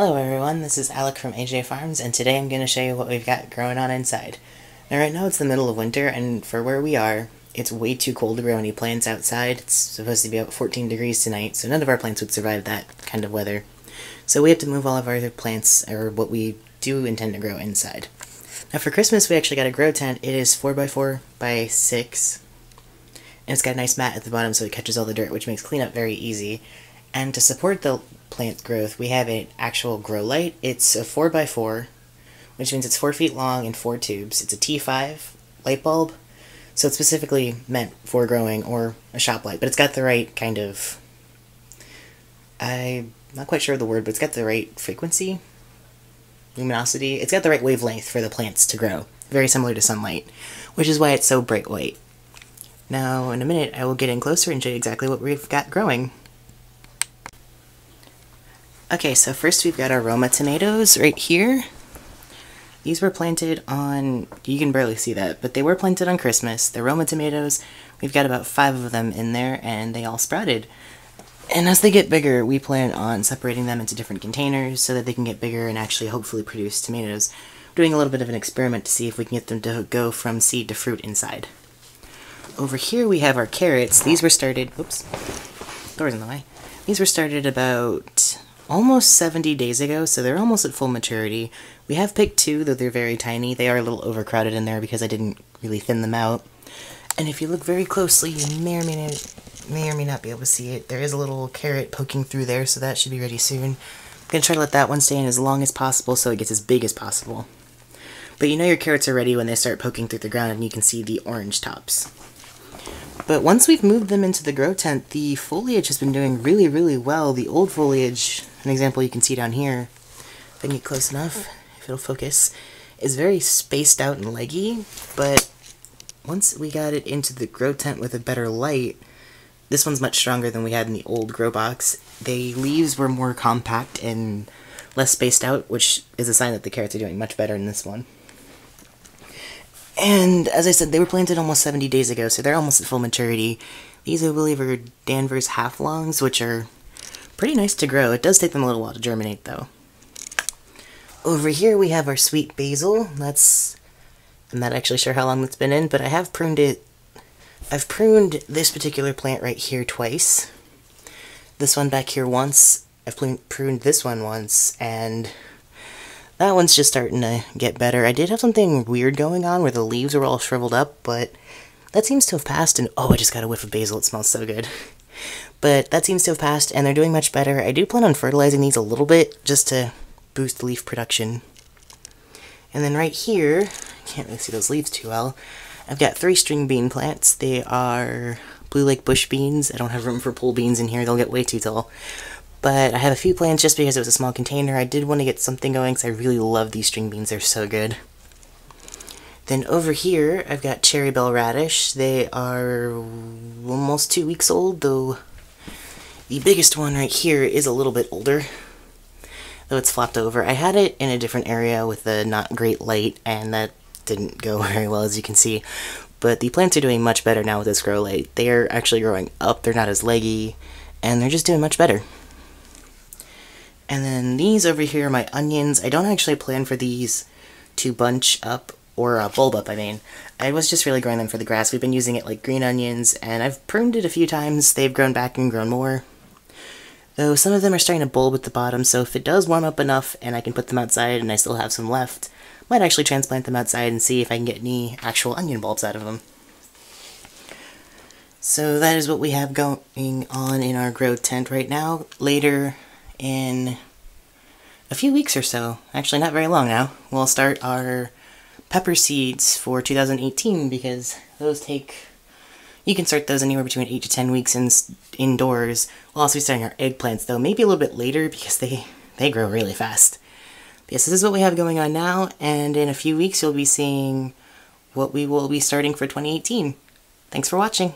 Hello everyone, this is Alec from AJay Farms, and today I'm going to show you what we've got growing on inside. Now right now it's the middle of winter, and for where we are, it's way too cold to grow any plants outside. It's supposed to be about 14 degrees tonight, so none of our plants would survive that kind of weather. So we have to move all of our other plants, or what we do intend to grow inside. Now for Christmas we actually got a grow tent. It is 4x4 by 6 and it's got a nice mat at the bottom so it catches all the dirt, which makes cleanup very easy. And to support the plant growth, we have an actual grow light. It's a 4x4, which means it's 4 feet long and 4 tubes. It's a T5 light bulb, so it's specifically meant for growing or a shop light, but it's got the right kind of. I'm not quite sure of the word, but it's got the right frequency, luminosity. It's got the right wavelength for the plants to grow, very similar to sunlight, which is why it's so bright white. Now, in a minute, I will get in closer and show you exactly what we've got growing. Okay, so first we've got our Roma tomatoes right here. These were planted on, you can barely see that, but they were planted on Christmas. The Roma tomatoes, we've got about five of them in there, and they all sprouted. And as they get bigger, we plan on separating them into different containers so that they can get bigger and actually hopefully produce tomatoes. Doing a little bit of an experiment to see if we can get them to go from seed to fruit inside. Over here we have our carrots. These were started, oops, door's in the way. These were started about almost 70 days ago, so they're almost at full maturity. We have picked two, though they're very tiny. They are a little overcrowded in there because I didn't really thin them out. And if you look very closely, you may or may not, may or may not be able to see it. There is a little carrot poking through there, so that should be ready soon. I'm going to try to let that one stay in as long as possible so it gets as big as possible. But you know your carrots are ready when they start poking through the ground and you can see the orange tops. But once we've moved them into the grow tent, the foliage has been doing really, really well. The old foliage, an example you can see down here, if I can get close enough, if it'll focus, is very spaced out and leggy, but once we got it into the grow tent with a better light, this one's much stronger than we had in the old grow box. The leaves were more compact and less spaced out, which is a sign that the carrots are doing much better in this one. And as I said, they were planted almost 70 days ago, so they're almost at full maturity. These, I believe, are Danvers half-longs, which are pretty nice to grow. It does take them a little while to germinate, though. Over here we have our sweet basil. That's... I'm not actually sure how long that's been in, but I have pruned it... I've pruned this particular plant right here twice. This one back here once. I've pruned this one once, and that one's just starting to get better. I did have something weird going on where the leaves were all shriveled up, but that seems to have passed, and oh, I just got a whiff of basil. It smells so good. But that seems to have passed, and they're doing much better. I do plan on fertilizing these a little bit, just to boost leaf production. And then right here, I can't really see those leaves too well, I've got three string bean plants. They are Blue Lake bush beans. I don't have room for pole beans in here, they'll get way too tall. But I have a few plants just because it was a small container. I did want to get something going because I really love these string beans. They're so good. Then over here, I've got Cherry Belle radish. They are almost two weeks old, though the biggest one right here is a little bit older, though it's flopped over. I had it in a different area with a not great light, and that didn't go very well, as you can see. But the plants are doing much better now with this grow light. They are actually growing up, they're not as leggy, and they're just doing much better. And then these over here are my onions. I don't actually plan for these to bunch up, or uh, bulb up, I mean. I was just really growing them for the grass. We've been using it like green onions, and I've pruned it a few times. They've grown back and grown more. Though some of them are starting to bulb at the bottom, so if it does warm up enough and I can put them outside and I still have some left, might actually transplant them outside and see if I can get any actual onion bulbs out of them. So that is what we have going on in our grow tent right now. Later in a few weeks or so, actually not very long now, we'll start our pepper seeds for 2018 because those take, you can start those anywhere between 8 to 10 weeks in, indoors. We'll also be starting our eggplants though, maybe a little bit later because they, they grow really fast. But yes, this is what we have going on now, and in a few weeks you'll be seeing what we will be starting for 2018. Thanks for watching.